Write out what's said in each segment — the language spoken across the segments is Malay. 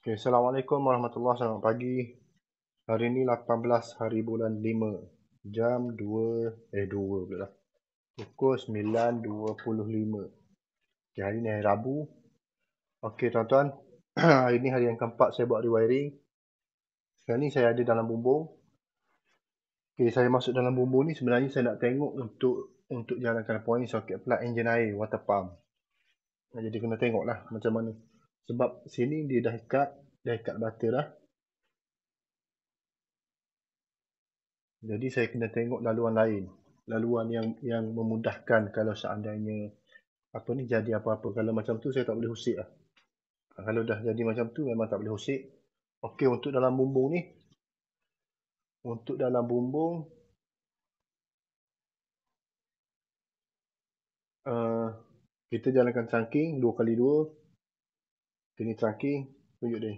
Okay, Assalamualaikum warahmatullahi wabarakatuh. Selamat pagi. Hari ni 18 hari bulan 5. Jam 2, eh 2 pula. Pukul 9.25. Okay, hari ni hari Rabu. Okay, tuan-tuan. hari ni hari yang keempat saya buat rewiring. Sekarang ni saya ada dalam bumbung. Okay, saya masuk dalam bumbung ni sebenarnya saya nak tengok untuk untuk jalankan point soket plug engine air water pump. Jadi kena tengok lah macam mana. Sebab sini dia dah ikat, dah ikat bata dah. Jadi saya kena tengok laluan lain. Laluan yang yang memudahkan kalau seandainya apa ni jadi apa-apa. Kalau macam tu saya tak boleh usik lah. Kalau dah jadi macam tu memang tak boleh usik. Okey untuk dalam bumbung ni. Untuk dalam bumbung. Uh, kita jalankan trunking 2x2 ini trunking tunjuk dia.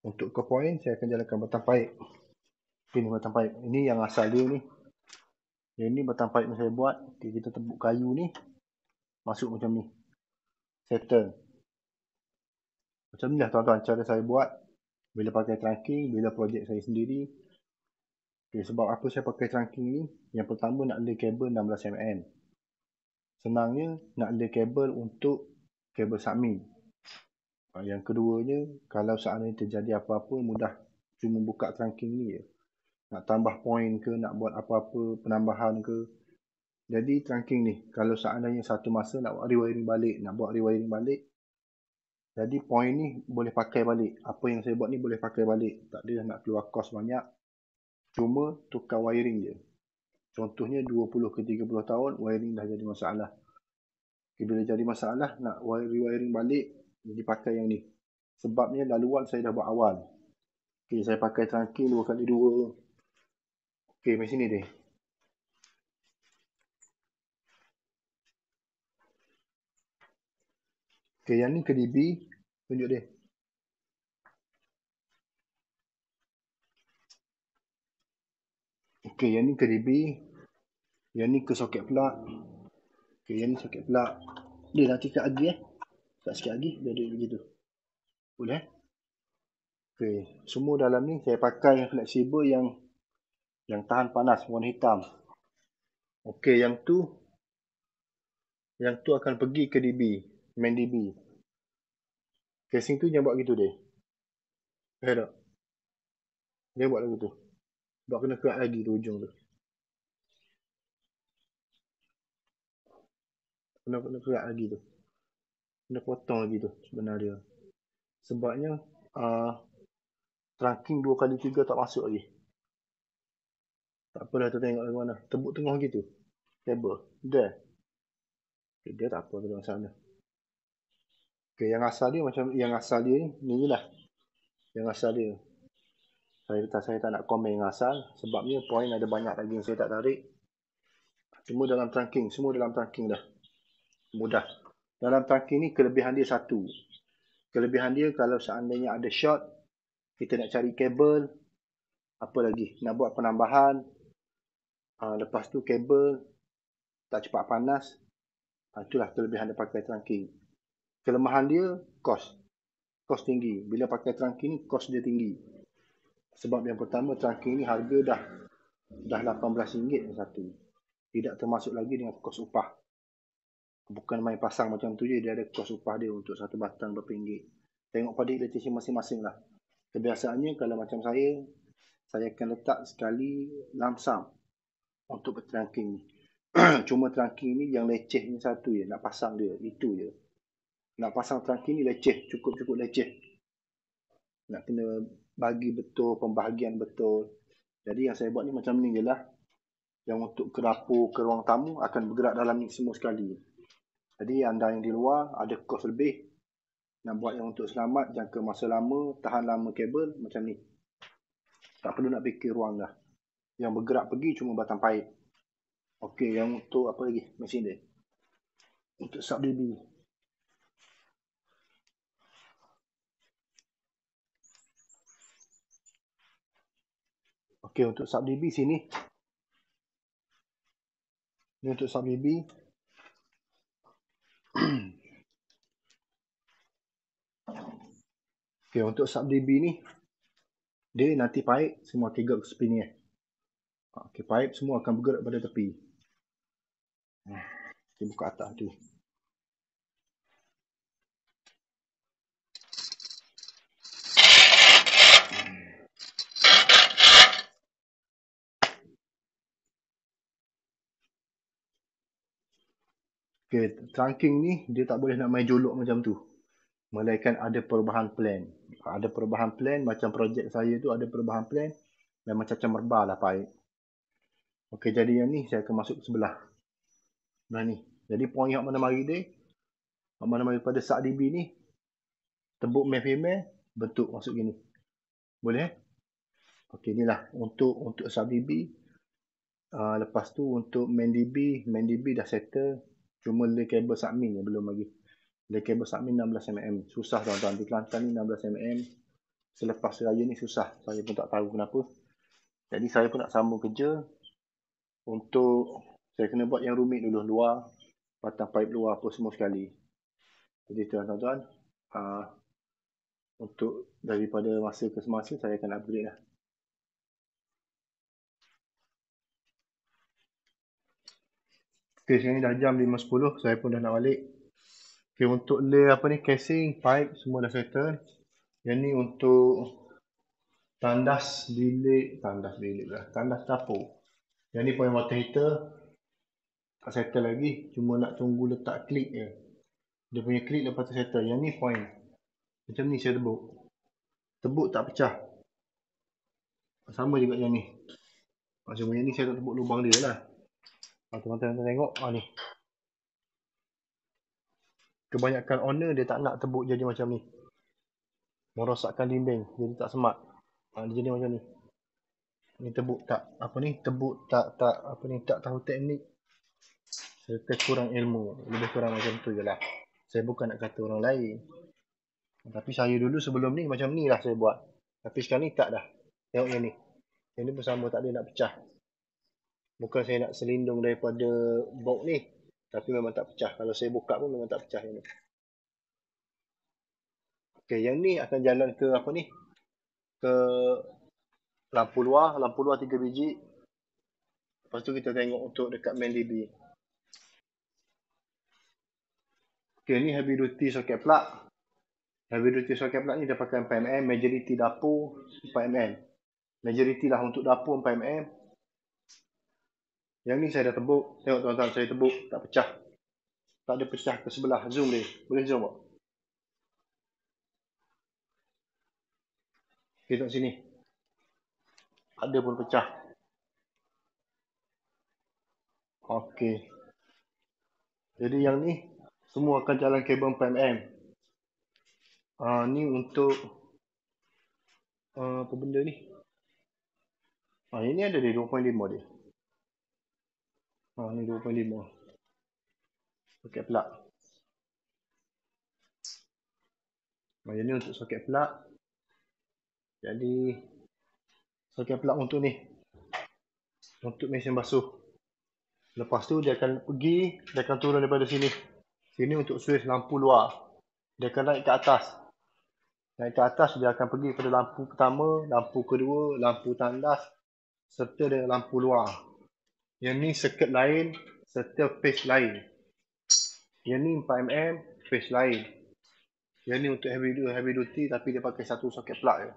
Untuk ke point saya akan jalankan batang pipe ini batang pipe ini yang asal dia ni. Yang ni batang pipe yang saya buat. Okay, kita tebuk kayu ni. Masuk macam ni. Settle macam ni lah tuan-tuan cara saya buat. Bila pakai trunking bila projek saya sendiri. Okay, sebab apa saya pakai trunking ni? Yang pertama nak lay kabel 16mm senangnya nak lay kabel untuk kabel submin. Ah, yang keduanya, kalau seandainya terjadi apa-apa, mudah cuma buka trunking ni je. Nak tambah point ke, nak buat apa-apa penambahan ke. Jadi trunking ni, kalau seandainya satu masa nak buat rewiring balik, nak buat rewiring balik. Jadi point ni boleh pakai balik. Apa yang saya buat ni boleh pakai balik. Tak ada nak keluar kos banyak. Cuma tukar wiring je. Contohnya 20 ke 30 tahun, wiring dah jadi masalah. Okay, bila jadi masalah nak rewiring balik dipakai yang ni. Sebabnya laluan saya dah buat awal. Okay, saya pakai trunking 2x2. Okey, macam sini dia. Okey, yang ni ke DB. Tunjuk dia. Okey, yang ni ke DB. Yang ni ke soket plug. Okay, yang ni soket pula. Dia nanti kat lagi eh. Kat sikit lagi, dia ada begitu. Boleh eh? Okay, semua dalam ni saya pakai yang fleksibel yang yang tahan panas, warna hitam. Okay, yang tu yang tu akan pergi ke DB, main DB. Casing tu jangan buat gitu deh. Eh tak? Dia buat lagi tu. Buat kena kerak lagi tu ujung tu. Kena kena kerak lagi tu. Kena potong lagi tu sebenarnya. Sebabnya uh, trunking dua kali tiga tak masuk lagi. Tak apa dah tu tengok lagi mana. Tebuk tengah gitu kabel dia okay, dia tak apa tengok sana okay, yang asal dia macam yang asal dia ni ni lah. Yang asal dia. Saya tak saya tak nak komen yang asal. Sebabnya point ada banyak lagi yang saya tak tarik. Semua dalam trunking. Semua dalam trunking dah mudah. Dalam tangki ni kelebihan dia satu. Kelebihan dia kalau seandainya ada short, kita nak cari kabel, apa lagi, nak buat penambahan, uh, lepas tu kabel tak cepat panas, uh, itulah kelebihan dia pakai trunking. Kelemahan dia, cost. Cost tinggi. Bila pakai trunking ni, cost dia tinggi. Sebab yang pertama, trunking ni harga dah dah RM18 satu. Tidak termasuk lagi dengan kos upah bukan main pasang macam tu je dia ada kos upah dia untuk satu batang berapa ringgit. Tengok pada electrician masing-masing lah. Kebiasaannya kalau macam saya saya akan letak sekali lamsam untuk trunking ni. Cuma trunking ni yang leceh ni satu je nak pasang dia itu je. Nak pasang trunking ni leceh cukup-cukup leceh. Nak kena bagi betul pembahagian betul. Jadi yang saya buat ni macam ni je lah. Yang untuk ke dapur, ke ruang tamu akan bergerak dalam ni semua sekali jadi anda yang di luar ada kos lebih nak buat yang untuk selamat jangka masa lama, tahan lama kabel macam ni. Tak perlu nak fikir ruang dah. Yang bergerak pergi cuma batang paip. Okey, yang untuk apa lagi mesin dia? Untuk sub DB. Okey, untuk sub DB sini. Ini untuk sub DB. Okay, untuk sub DB ni, dia nanti pipe semua gerak ke spin ni eh. Okay, pipe semua akan bergerak pada tepi. Kita buka atas tu. Okay, trunking ni dia tak boleh nak main jolok macam tu. Melainkan ada perubahan plan. Ada perubahan plan macam projek saya tu ada perubahan plan. Dan macam-macam merbah lah pipe. Okay, jadi yang ni saya akan masuk sebelah. Nah ni. Jadi point yang mana mari dia. Yang mana mari pada sub DB ni. Tebuk main female. Bentuk masuk gini. Boleh eh? Okay, inilah untuk untuk sub DB. Uh, ah, lepas tu untuk main DB. Main DB dah settle. Cuma lay kabel submin je belum lagi. Lay kabel submin 16mm. Susah tuan-tuan. Di Kelantan ni 16mm. Selepas raya ni susah. Saya pun tak tahu kenapa. Jadi saya pun nak sambung kerja. Untuk saya kena buat yang rumit dulu. Luar. Batang pipe luar apa semua sekali. Jadi tuan-tuan. Uh, untuk daripada masa ke semasa saya akan upgrade lah. Okay, sekarang ni dah jam 5.10. Saya pun dah nak balik. Okay, untuk lay apa ni, casing, pipe, semua dah settle. Yang ni untuk tandas bilik, tandas bilik lah. Tandas dapur. Yang ni point water heater. Tak settle lagi. Cuma nak tunggu letak klik je. Dia punya klik lepas tu settle. Yang ni point. Macam ni saya tebuk. Tebuk tak pecah. Sama juga yang ni. Macam yang ni saya tak tebuk lubang dia lah. Ha, teman-teman tengok ha, ni. Kebanyakan owner dia tak nak tebuk jadi macam ni. Merosakkan dinding. Jadi tak semat. Ha, dia jadi macam ni. Ni tebuk tak apa ni? Tebuk tak tak apa ni tak tahu teknik. Serta kurang ilmu. Lebih kurang macam tu je lah. Saya bukan nak kata orang lain. Tapi saya dulu sebelum ni macam ni lah saya buat. Tapi sekarang ni tak dah. Tengok yang ni. Yang ni pun sama tak ada nak pecah. Bukan saya nak selindung daripada box ni. Tapi memang tak pecah. Kalau saya buka pun memang tak pecah yang ni. Okey, yang ni akan jalan ke apa ni? Ke lampu luar. Lampu luar 3 biji. Lepas tu kita tengok untuk dekat main DB. Okey, ni heavy duty socket plug. Heavy duty socket plug ni dia pakai 4mm. Majority dapur 4mm. Majority lah untuk dapur 4mm. Yang ni saya dah tebuk. Tengok tuan-tuan saya tebuk. Tak pecah. Tak ada pecah ke sebelah. Zoom dia. Boleh zoom tak? Okay, tengok sini. Ada pun pecah. Okey. Jadi yang ni. Semua akan jalan kabel 4mm. Uh, ni untuk. Uh, apa benda ni? Uh, ini ada di 2.5 dia. Ha, ni 2.5. Soket plug. Yang ni untuk soket plug. Jadi, soket plug untuk ni. Untuk mesin basuh. Lepas tu, dia akan pergi, dia akan turun daripada sini. Sini untuk switch lampu luar. Dia akan naik ke atas. Naik ke atas, dia akan pergi pada lampu pertama, lampu kedua, lampu tandas, serta dengan lampu luar. Yang ni circuit lain serta phase lain. Yang ni 4mm phase lain. Yang ni untuk heavy duty, heavy duty tapi dia pakai satu socket plug je.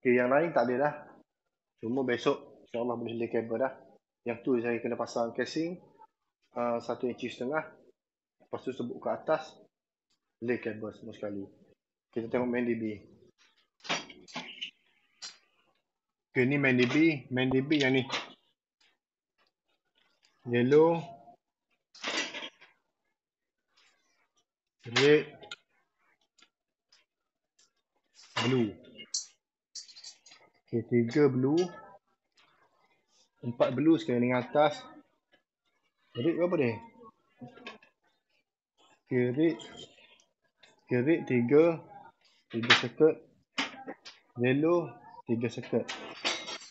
Okay, yang lain tak ada dah. Cuma besok insyaAllah boleh lay kabel dah. Yang tu saya kena pasang casing. Uh, satu inci setengah. Lepas tu sebut ke atas. Lay kabel semua sekali. Kita tengok main DB. Okay, ni main DB. Main DB yang ni yellow. Red. Blue. Okay, tiga blue. Empat blue sekali dengan atas. Red berapa ni okay, red okay, red tiga. Tiga circuit yellow tiga circuit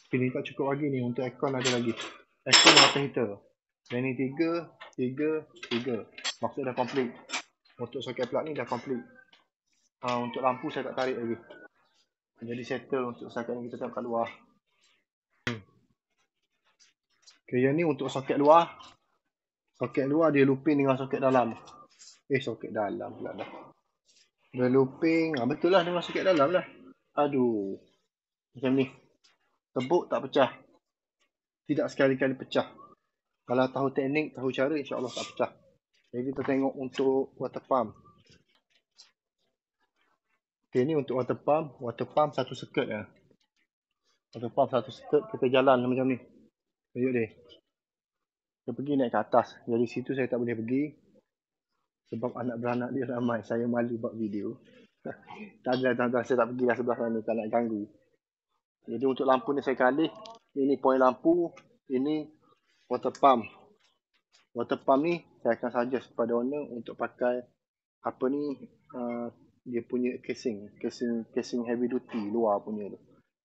okay, ni tak cukup lagi ni. Untuk aircon ada lagi. Aircon water heater yang ni tiga, tiga, tiga. Maksud dah complete. Untuk soket plug ni dah complete. Uh, untuk lampu saya tak tarik lagi. Jadi settle untuk soket ni kita tengok kat luar. Hmm. Okay, yang ni untuk soket luar. Soket luar dia looping dengan soket dalam. Eh, soket dalam pula dah. Dia looping. Ah, betul lah dengan soket dalam lah. Aduh. Macam ni. Tebuk tak pecah. Tidak sekali-kali pecah. Kalau tahu teknik, tahu cara, insyaAllah tak pecah. Jadi kita tengok untuk water pump. Okay, ni untuk water pump. Water pump satu circuit ya. Water pump satu circuit, kita jalan macam ni. Tunjuk dia. Kita pergi naik ke atas. Jadi situ saya tak boleh pergi. Sebab anak beranak dia ramai. Saya malu buat video. tak ada tuan-tuan saya tak pergi dah sebelah sana. Tak nak ganggu. Jadi untuk lampu ni saya kali. Ini point lampu. Ini water pump. Water pump ni saya akan suggest kepada owner untuk pakai apa ni uh, dia punya casing. Casing casing heavy duty luar punya tu.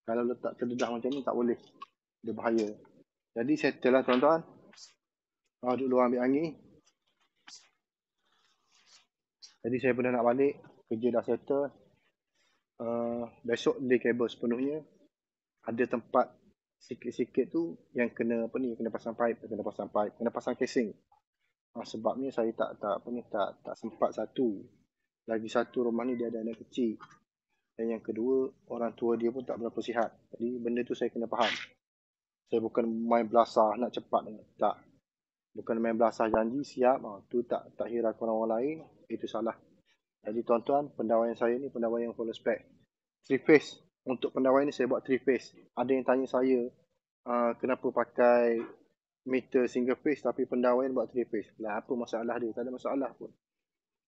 Kalau letak terdedah macam ni tak boleh. Dia bahaya. Jadi settle lah tuan-tuan. Uh, duduk luar ambil angin. Jadi saya pun nak balik. Kerja dah settle. Uh, besok lay kabel sepenuhnya. Ada tempat sikit-sikit tu yang kena apa ni kena pasang pipe kena pasang pipe kena pasang casing. Ha, sebabnya saya tak tak apa ni tak tak sempat satu. Lagi satu rumah ni dia ada anak kecil. Dan yang kedua orang tua dia pun tak berapa sihat. Jadi benda tu saya kena faham. Saya bukan main belasah nak cepat tak. Bukan main belasah janji siap. Ha, tu tak tak hiraukan orang lain itu salah. Jadi tuan-tuan pendawaian saya ni pendawaian full spec three phase untuk pendawai ni saya buat three phase. Ada yang tanya saya uh, kenapa pakai meter single phase tapi pendawai buat three phase. Lah apa masalah dia? Tak ada masalah pun.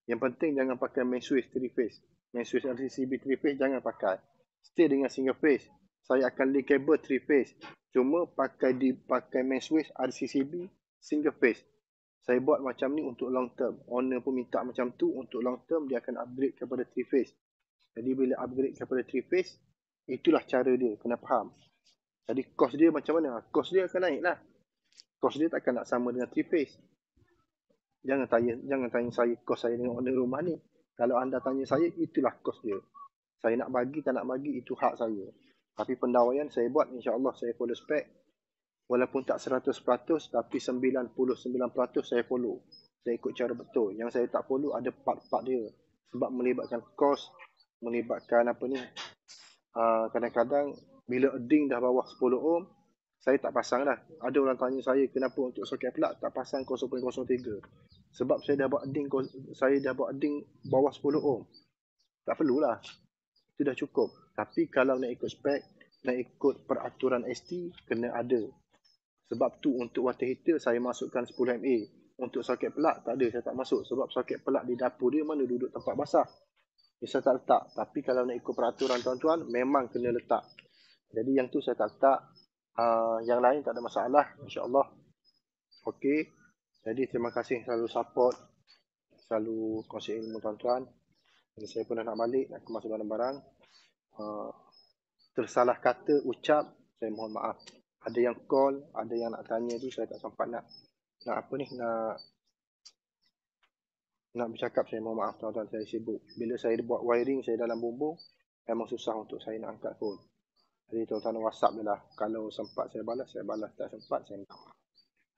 Yang penting jangan pakai main switch three phase. Main switch RCCB three phase jangan pakai. Stay dengan single phase. Saya akan link kabel three phase. Cuma pakai di pakai main switch RCCB single phase. Saya buat macam ni untuk long term. Owner pun minta macam tu untuk long term dia akan upgrade kepada three phase. Jadi bila upgrade kepada three phase, Itulah cara dia, kena faham. Jadi kos dia macam mana? Kos dia akan naik lah. Kos dia takkan nak sama dengan three phase. Jangan tanya jangan tanya saya kos saya dengan owner rumah ni. Kalau anda tanya saya, itulah kos dia. Saya nak bagi, tak nak bagi, itu hak saya. Tapi pendawaian saya buat, insyaAllah saya follow spec. Walaupun tak 100%, tapi 99% saya follow. Saya ikut cara betul. Yang saya tak follow, ada part-part dia. Sebab melibatkan kos, melibatkan apa ni, Ah, kadang-kadang bila ding dah bawah 10 ohm saya tak pasang dah. Ada orang tanya saya kenapa untuk soket plug tak pasang 0.03. Sebab saya dah buat ding saya dah buat ding bawah 10 ohm. Tak perlulah. Itu dah cukup. Tapi kalau nak ikut spek, nak ikut peraturan ST kena ada. Sebab tu untuk water heater saya masukkan 10 MA. Untuk soket plug tak ada saya tak masuk sebab soket plug di dapur dia mana duduk tempat basah. Dia saya tak letak. Tapi kalau nak ikut peraturan tuan-tuan, memang kena letak. Jadi yang tu saya tak letak. Uh, yang lain tak ada masalah. InsyaAllah. Okey. Jadi terima kasih selalu support. Selalu kongsi ilmu tuan-tuan. Jadi saya pun nak balik. Nak kemas barang-barang. Uh, tersalah kata, ucap. Saya mohon maaf. Ada yang call. Ada yang nak tanya tu. Saya tak sempat nak. Nak apa ni? Nak nak bercakap saya mohon maaf tuan-tuan saya sibuk. Bila saya buat wiring saya dalam bumbung memang susah untuk saya nak angkat phone. Jadi tuan-tuan WhatsApp je lah. Kalau sempat saya balas, saya balas. Tak sempat, saya minta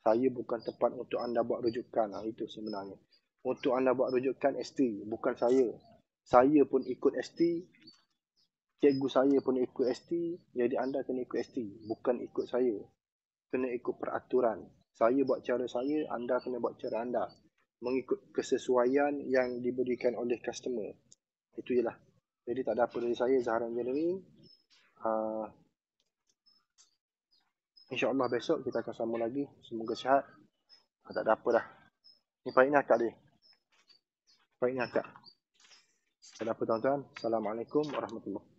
Saya bukan tempat untuk anda buat rujukan. Ha, itu sebenarnya. Untuk anda buat rujukan ST. Bukan saya. Saya pun ikut ST. Cikgu saya pun ikut ST. Jadi anda kena ikut ST. Bukan ikut saya. Kena ikut peraturan. Saya buat cara saya, anda kena buat cara anda mengikut kesesuaian yang diberikan oleh customer. Itu jelah. Jadi tak ada apa dari saya Zahra Engineering. Uh, InsyaAllah besok kita akan sambung lagi. Semoga sihat. Uh, tak ada apa dah. Ni baik ni akak dia. Baik ni akak. Tak ada apa tuan-tuan. Assalamualaikum warahmatullahi